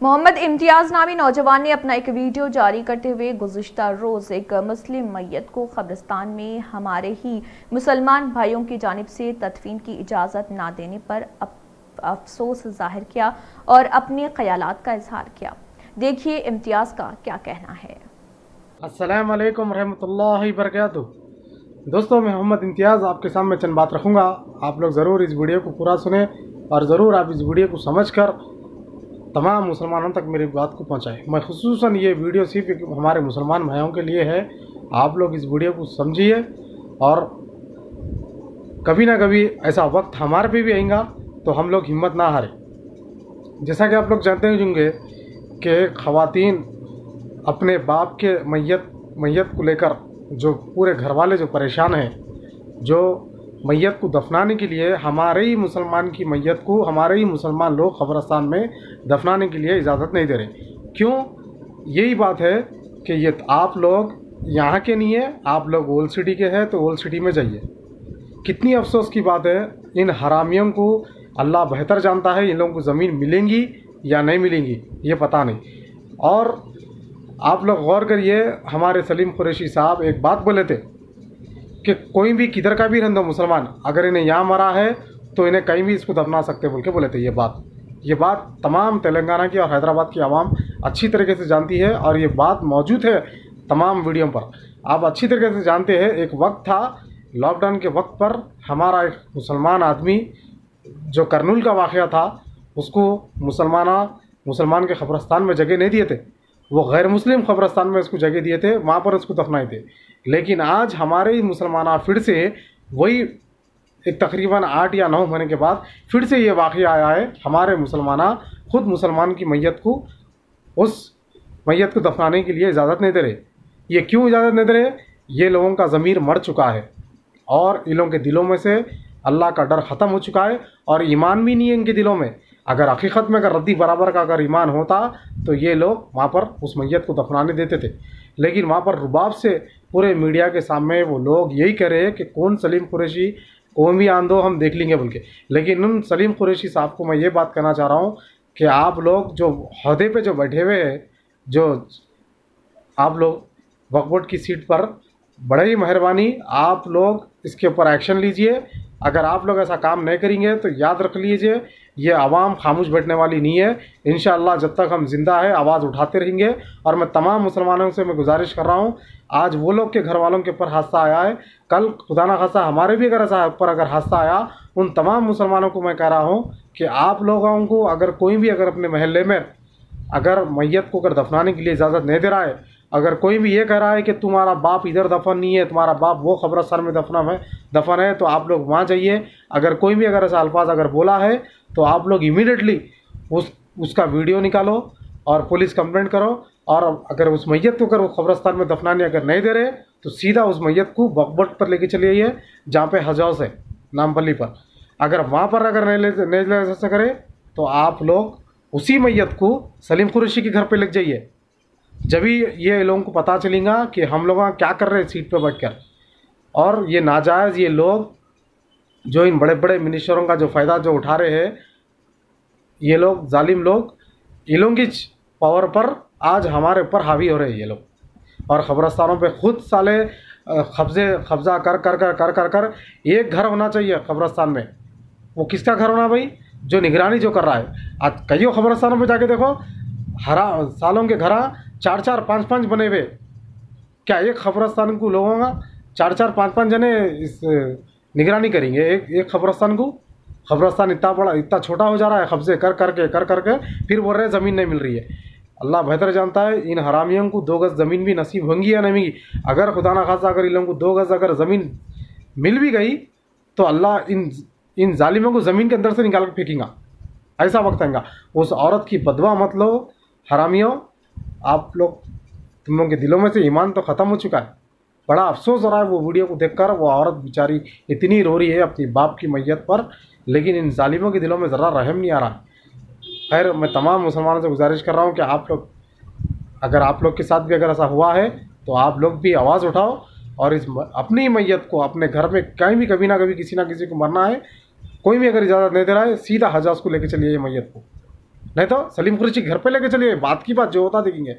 मोहम्मद इम्तियाज़ नामी नौजवान ने अपना एक वीडियो जारी करते हुए गुजशत रोज़ एक मुस्लिम मैत को कब्रिस्तान में हमारे ही मुसलमान भाइयों की जानब से तदफीन की इजाज़त ना देने पर अफसोस ज़ाहिर किया और अपने ख्याल का इजहार किया। देखिए इम्तियाज़ का क्या कहना है। वालेकुम रहमतुल्लाहि वरकatuh दोस्तों, मैं मोहम्मद इम्तियाज़ आपके सामने चंद बात रखूँगा। आप लोग ज़रूर इस वीडियो को पूरा सुने और ज़रूर आप इस वीडियो को समझ कर तमाम मुसलमानों तक मेरी बात को पहुँचाएँ। मैं खसूस ये वीडियो सिर्फ़ हमारे मुसलमान भाइयों के लिए है। आप लोग इस वीडियो को समझिए और कभी ना कभी ऐसा वक्त हमारे पे भी आएगा तो हम लोग हिम्मत ना हारें। जैसा कि आप लोग जानते होंगे कि ख़वातीन अपने बाप के मैयत मैयत को लेकर जो पूरे घर वाले जो परेशान हैं, जो मैयत को दफनाने के लिए, हमारे ही मुसलमान की मैयत को, हमारे ही मुसलमान लोग खबरस्तान में दफनाने के लिए इजाज़त नहीं दे रहे। क्यों? यही बात है कि ये आप लोग यहाँ के नहीं है, आप लोग ओल्ड सिटी के हैं तो ओल्ड सिटी में जाइए। कितनी अफसोस की बात है, इन हरामियों को अल्लाह बेहतर जानता है, इन लोगों को ज़मीन मिलेंगी या नहीं मिलेंगी, ये पता नहीं। और आप लोग गौर करिए, हमारे सलीम कुरैशी साहब एक बात बोले थे कि कोई भी किधर का भी रहना मुसलमान, अगर इन्हें यहाँ मरा है तो इन्हें कहीं भी इसको दफना सकते बोल के बोले थे ये बात। ये बात तमाम तेलंगाना की और हैदराबाद की आवाम अच्छी तरीके से जानती है और ये बात मौजूद है तमाम वीडियो पर। आप अच्छी तरीके से जानते हैं, एक वक्त था, लॉकडाउन के वक्त पर हमारा एक मुसलमान आदमी, जो करनूल का वाक़ था, उसको मुसलमाना, मुसलमान के खबरस्तान में जगह नहीं दिए थे। वो गैर मुस्लिम खबरस्तान में उसको जगह दिए थे, वहाँ पर उसको दफनाए थे। लेकिन आज हमारे ही मुसलमान फिर से वही एक तकरीबन आठ या नौ महीने के बाद फिर से ये वाक़ आया है, हमारे मुसलमाना, खुद मुसलमान की मैयत को, उस मैयत को दफनाने के लिए इजाज़त नहीं दे रहे। ये क्यों इजाज़त नहीं दे रहे? ये लोगों का ज़मीर मर चुका है और इन लोगों के दिलों में से अल्लाह का डर ख़त्म हो चुका है और ईमान भी नहीं है इनके दिलों में। अगर हकीकत में अगर रद्दी बराबर का अगर ईमान होता तो ये लोग वहाँ पर उस मैयत को दफनाने देते थे। लेकिन वहाँ पर रुबाब से पूरे मीडिया के सामने वो लोग यही कह रहे हैं कि कौन सलीम कुरैशी, कौन भी आन दो हम देख लेंगे बोल के लेकिन उन सलीम कुरैशी साहब को मैं ये बात कहना चाह रहा हूँ कि आप लोग जो हदे पे जो बैठे हुए हैं, जो आप लोग वकबोर्ड की सीट पर, बड़े ही मेहरबानी, आप लोग इसके ऊपर एक्शन लीजिए। अगर आप लोग ऐसा काम नहीं करेंगे तो याद रख लीजिए, ये आवाम खामोश बैठने वाली नहीं है। इन जब तक हम ज़िंदा है, आवाज़ उठाते रहेंगे। और मैं तमाम मुसलमानों से मैं गुजारिश कर रहा हूँ, आज वो लोग के घर वालों के ऊपर हादसा आया है। कल खुदा ना खासा हमारे भी अगर ऐसा ऊपर अगर हादसा आया, उन तमाम मुसलमानों को मैं कह रहा हूँ कि आप लोगों को अगर कोई भी अगर अपने महल्ले में अगर मैयत को अगर दफनाने के लिए इजाज़त नहीं दे रहा है अगर कोई भी ये कह रहा है कि तुम्हारा बाप इधर दफन नहीं है, तुम्हारा बाप वो खबरस्तान में दफना है, दफन है तो आप लोग वहाँ जाइए। अगर कोई भी अगर ऐसा अल्फाज अगर बोला है तो आप लोग इमीडिएटली उस, उसका वीडियो निकालो और पुलिस कंप्लेंट करो। और अगर उस मैयत को अगर वो खबरस्तान में दफनाने अगर नहीं दे रहे तो सीधा उस मैयत को बकबट पर लेके चले आइए, जहाँ पे हजौस है नामपल्ली पर। अगर वहाँ पर अगर नहीं ले नहीं ले करें तो आप लोग उसी मैयत को सलीम कुरैशी के घर पे लग जाइए। जब ही ये लोगों को पता चलेगा कि हम लोग क्या कर रहे हैं, सीट पे बैठ कर और ये नाजायज़ ये लोग, जो इन बड़े बड़े मिनिस्टरों का जो फ़ायदा जो उठा रहे हैं, ये लोग, जालिम लोग ये लोगों पावर पर आज हमारे ऊपर हावी हो रहे हैं ये लोग। और ख़बरस्तानों पे खुद साले कब्जे, कब्ज़ा कर कर कर कर कर कर, एक घर होना चाहिए ख़बरस्तान में। वो किसका घर होना भाई? जो निगरानी जो कर रहा है। आज कई खबरस्तानों में जाके देखो, हरा, सालों के घर चार चार पाँच पाँच बने हुए क्या एक खबरस्तान को लोगों का चार चार पाँच पाँच जने इस निगरानी करेंगे? एक एक खबरस्तान को? खबरस्तान इतना बड़ा, इतना छोटा हो जा रहा है कब्जे कर, करके कर, करके, फिर बोल रहे हैं ज़मीन नहीं मिल रही है। अल्लाह बेहतर जानता है, इन हरामियों को दो गज़ ज़मीन भी नसीब होंगी या नहीं अगर खुदा ना खासा अगर इन लोगों को दो गज़ अगर ज़मीन मिल भी गई तो अल्लाह इन इन जालिमों को ज़मीन के अंदर से निकाल कर फेंकेगा। ऐसा वक्त आएगा। उस औरत की बदवा मत लो, हरामियों आप लोग तुम लोगों के दिलों में से ईमान तो ख़त्म हो चुका है। बड़ा अफसोस हो रहा है वो वीडियो को देखकर, वो औरत बेचारी इतनी रो रही है अपनी बाप की मैयत पर, लेकिन इन जालिमों के दिलों में ज़रा रहम नहीं आ रहा। खैर, मैं तमाम मुसलमानों से गुजारिश कर रहा हूँ कि आप लोग, अगर आप लोग के साथ भी अगर ऐसा हुआ है तो आप लोग भी आवाज़ उठाओ और इस अपनी मैयत को अपने घर में कहीं भी कभी ना कभी किसी ना किसी को मरना है। कोई भी अगर इजाज़त नहीं दे रहा है, सीधा हजाज को लेकर चलिए मैयत को। नहीं तो सलीम खुर्शी घर पे लेके चलिए बात की बात जो होता देखेंगे।